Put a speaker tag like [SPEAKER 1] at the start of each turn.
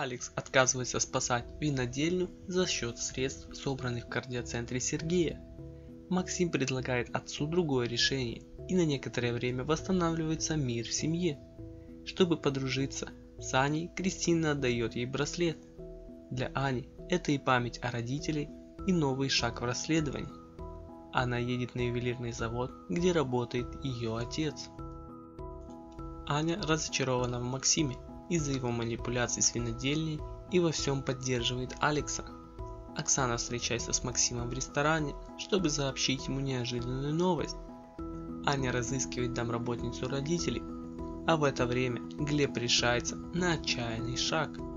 [SPEAKER 1] Алекс отказывается спасать винодельню за счет средств, собранных в кардиоцентре Сергея. Максим предлагает отцу другое решение и на некоторое время восстанавливается мир в семье. Чтобы подружиться с Аней, Кристина отдает ей браслет. Для Ани это и память о родителей, и новый шаг в расследовании. Она едет на ювелирный завод, где работает ее отец. Аня разочарована в Максиме из-за его манипуляций с винодельней и во всем поддерживает Алекса. Оксана встречается с Максимом в ресторане, чтобы сообщить ему неожиданную новость. Аня разыскивает домработницу родителей, а в это время Глеб решается на отчаянный шаг –